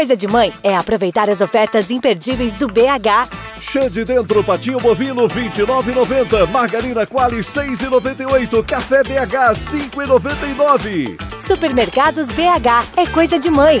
Coisa de mãe é aproveitar as ofertas imperdíveis do BH. Cheio de dentro, patinho bovino 29,90, margarina Quali 6,98, café BH 5,99. Supermercados BH é coisa de mãe.